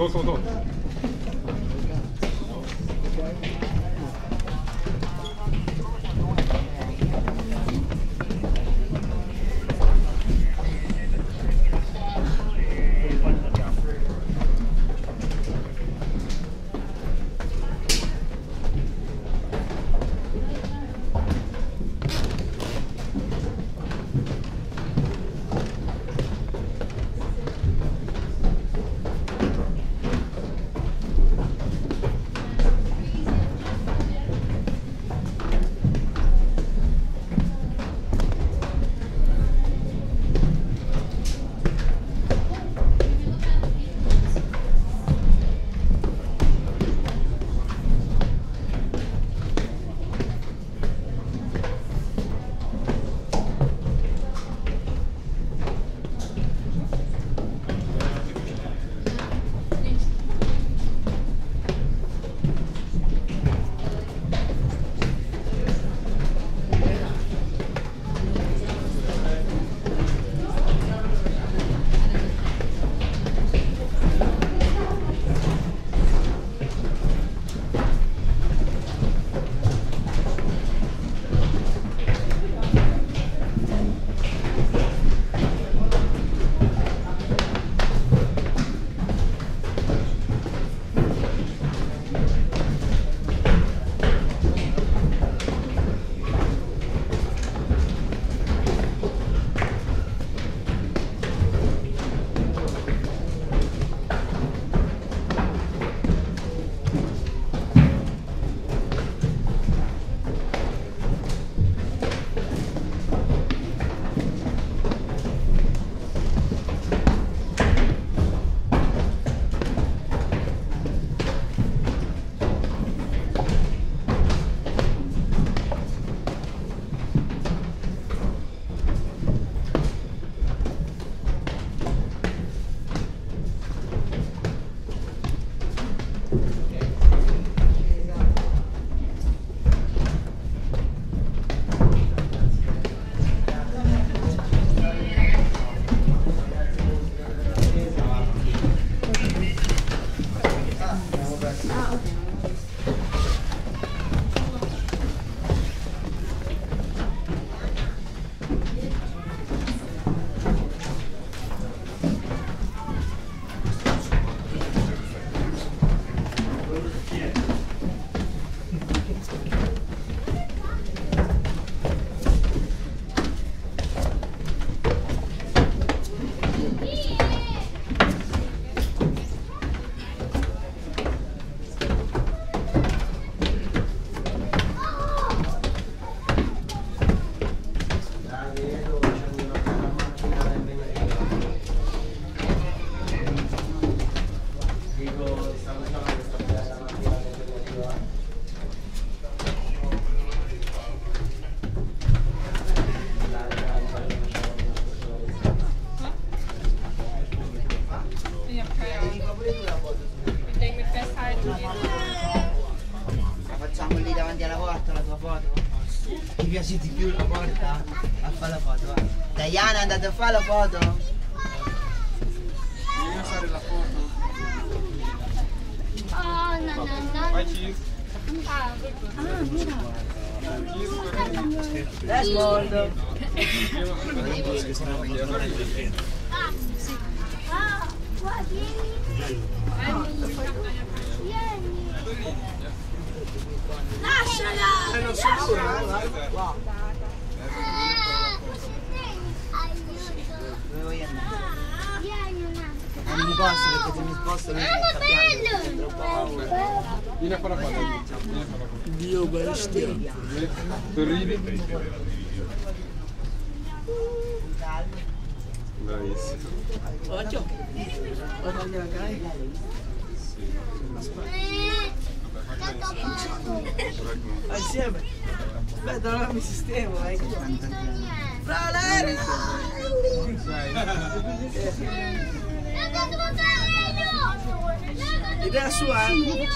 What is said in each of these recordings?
そうそうそう。È andata a fare la foto? Vieni a fare la foto. Oh, no, no, no. Vai, cheese. Ah, mira. Desmond! Ah, qua, vieni. Vieni. Lasciala! Eh, non so pure, eh, vai. Wow. воєнна. Мізбасові, це мізбасові. Біля парапата. Біля башти. Рибі. Nice. Ocho. Assieme. Beh, dalla mi sistema, ecco. Valerio! Non ti Idea sua, eh?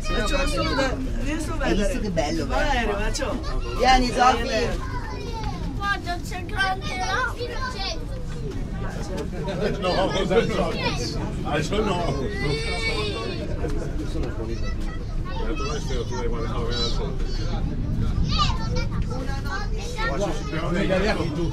Faccio la sua, riesco a Hai visto vedere. che bello, Va vero? aereo, faccio. Vieni, Sofi. Guarda, c'è grande là. No, eso no. Tú no es feo, tú de igual, déjalo ver al Me quedaría tú.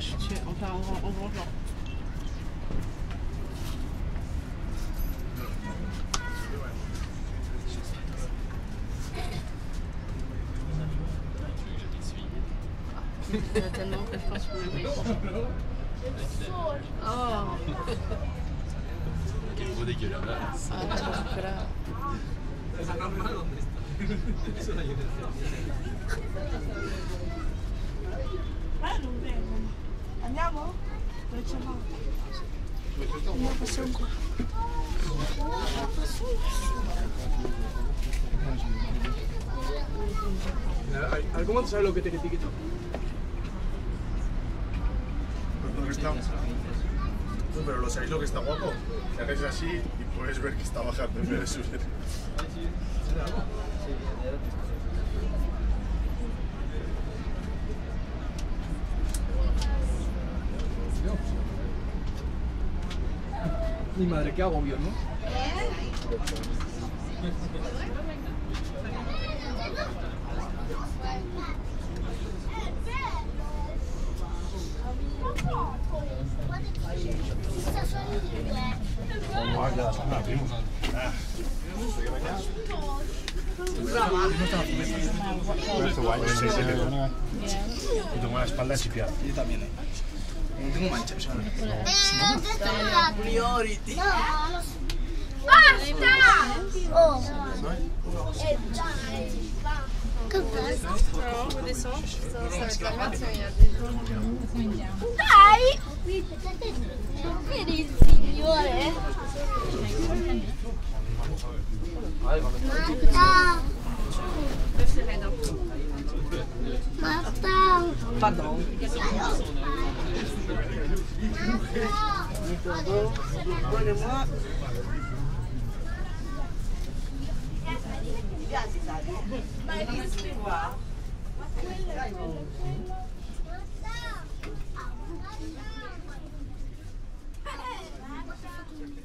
suis tuée. Enfin, en, en, en. Il y a tellement que je pense que je peux le Oh Quel gros dégueulasse. Ah, attends, chocolat. Andiamo? Dove sai lo che te ti ¿Dónde está? No, pero lo sabéis lo que está guapo. Que haces así y puedes ver que está bajando en vez de subir. Mi madre, qué agobio, ¿no? Tengo la espalda chipeada. Io también. Non tengo mancha, cioè. Priority. Basta! Oh! E dai! Che bello! Alors, on redescend. Ça, ça va être la merde si il y a des jours. Dai! Vedi il signore? Marta! Marta! Pardon. Donnez-moi. Thank you.